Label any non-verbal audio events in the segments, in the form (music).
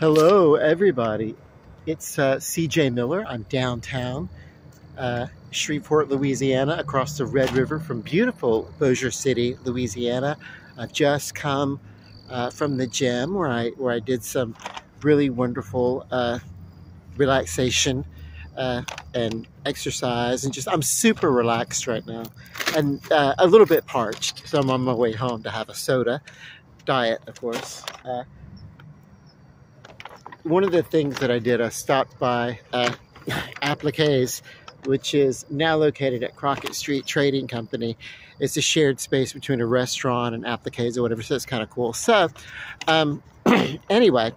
Hello, everybody. It's uh, CJ Miller. I'm downtown uh, Shreveport, Louisiana, across the Red River from beautiful Bossier City, Louisiana. I've just come uh, from the gym where I where I did some really wonderful uh, relaxation uh, and exercise, and just I'm super relaxed right now, and uh, a little bit parched. So I'm on my way home to have a soda, diet, of course one of the things that I did, I stopped by uh, Appliques, which is now located at Crockett Street Trading Company. It's a shared space between a restaurant and Appliques or whatever, so it's kind of cool. So, um, (clears throat) anyway,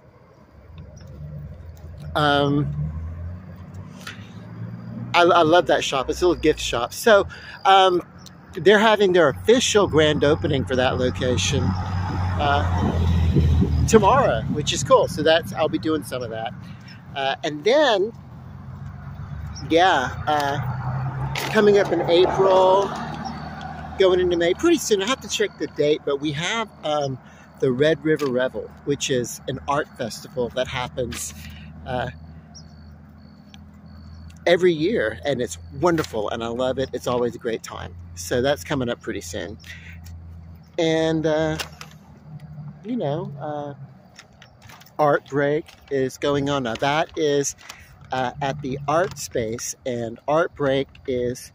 um, I, I, love that shop. It's a little gift shop. So, um, they're having their official grand opening for that location. Uh, tomorrow, which is cool. So that's I'll be doing some of that, uh, and then yeah, uh, coming up in April, going into May, pretty soon. I have to check the date, but we have um, the Red River Revel, which is an art festival that happens. Uh, every year and it's wonderful and I love it. It's always a great time. So that's coming up pretty soon. And uh, you know, uh, art break is going on. Now that is uh, at the art space, and art break is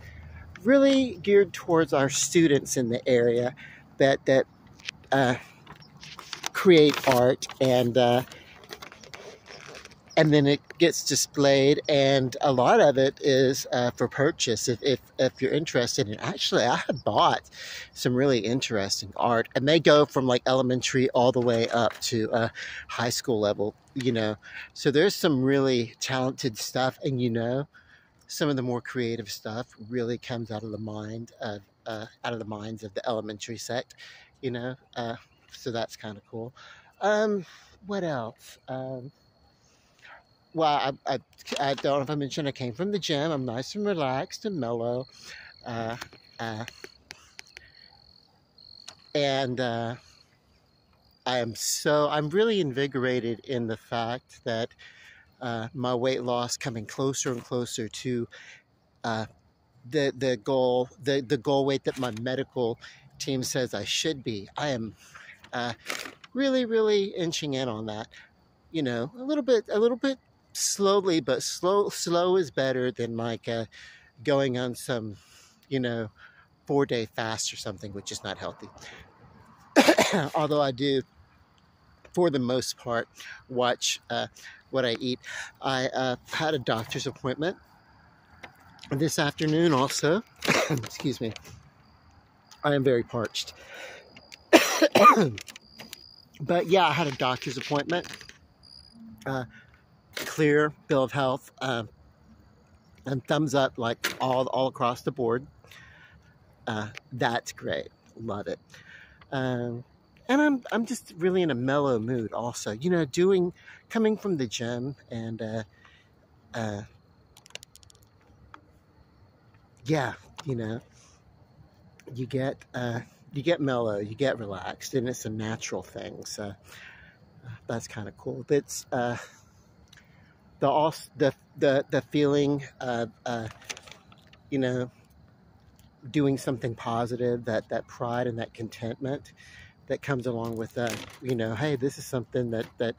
really geared towards our students in the area that that uh, create art and uh, and then it gets displayed and a lot of it is uh, for purchase if, if, if you're interested and actually i had bought some really interesting art and they go from like elementary all the way up to uh, high school level you know. So there's some really talented stuff and you know some of the more creative stuff really comes out of the mind of uh, out of the minds of the elementary sect you know uh, so that's kind of cool. Um, what else? Um, well, I, I, I, don't know if I mentioned I came from the gym. I'm nice and relaxed and mellow. Uh, uh, and uh, I am so, I'm really invigorated in the fact that uh, my weight loss coming closer and closer to uh, the, the goal, the, the goal weight that my medical team says I should be. I am uh, really, really inching in on that you know, a little bit, a little bit slowly, but slow slow is better than like uh, going on some, you know, four day fast or something, which is not healthy. (coughs) Although I do, for the most part, watch uh, what I eat. I uh, had a doctor's appointment this afternoon also. (coughs) Excuse me. I am very parched. (coughs) but yeah, I had a doctor's appointment. Uh, clear bill of health uh, and thumbs up like all, all across the board. Uh, that's great. Love it. Um, and I'm, I'm just really in a mellow mood also. You know, doing, coming from the gym and, uh, uh, yeah, you know, you get, uh, you get mellow, you get relaxed, and it's a natural thing. So uh, that's kind of cool. It's, uh, the the the the feeling of uh, you know doing something positive that that pride and that contentment that comes along with that you know hey this is something that that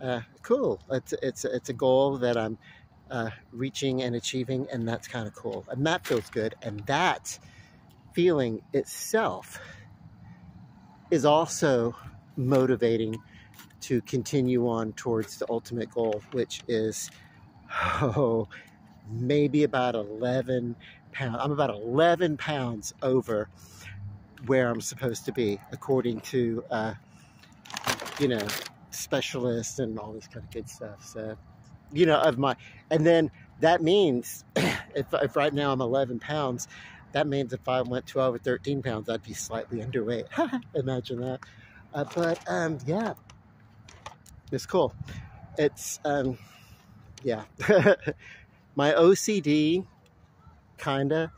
uh, cool. It's it's it's a goal that I'm uh, reaching and achieving and that's kind of cool. And that feels good. And that feeling itself is also motivating to continue on towards the ultimate goal, which is, (laughs) oh, maybe about 11 pounds. I'm about 11 pounds over where I'm supposed to be, according to, uh, you know, specialists and all this kind of good stuff. So, you know, of my, and then that means (clears throat) if, if right now I'm 11 pounds, that means if I went 12 or 13 pounds, I'd be slightly (laughs) underweight. (laughs) Imagine that. Uh, but um, yeah, it's cool. It's, um, yeah. (laughs) My OCD kind of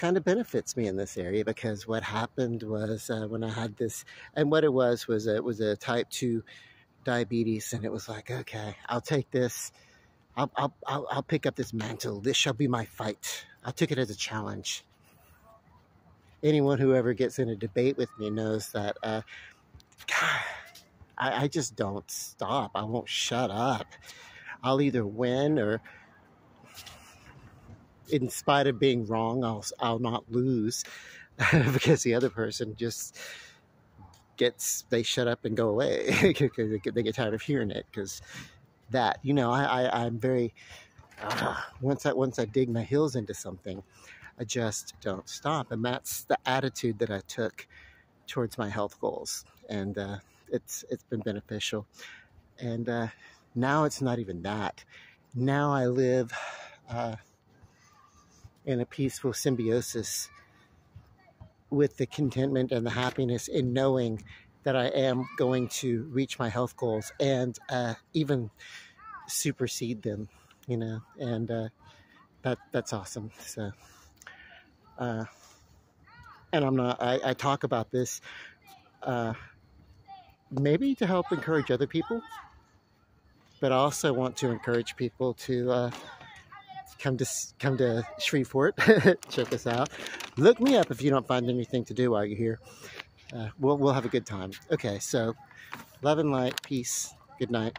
kind of benefits me in this area because what happened was uh, when I had this, and what it was was it was a type two diabetes, and it was like, okay, I'll take this. I'll, I'll, I'll, I'll pick up this mantle. This shall be my fight. I took it as a challenge. Anyone who ever gets in a debate with me knows that uh, God, I, I just don't stop. I won't shut up. I'll either win or, in spite of being wrong, I'll, I'll not lose (laughs) because the other person just gets, they shut up and go away (laughs) because they get tired of hearing it because that, you know, I, I, I'm very, uh, once I, once I dig my heels into something, I just don't stop. And that's the attitude that I took towards my health goals. And, uh, it's it's been beneficial. And uh, now it's not even that. Now I live uh, in a peaceful symbiosis with the contentment and the happiness in knowing that I am going to reach my health goals and uh, even supersede them, you know, and uh, that that's awesome. So, uh, and I'm not. I, I talk about this uh, maybe to help encourage other people, but I also want to encourage people to uh, come to come to Shreveport, (laughs) check us out. Look me up if you don't find anything to do while you're here. Uh, we'll we'll have a good time. Okay, so love and light, peace, good night.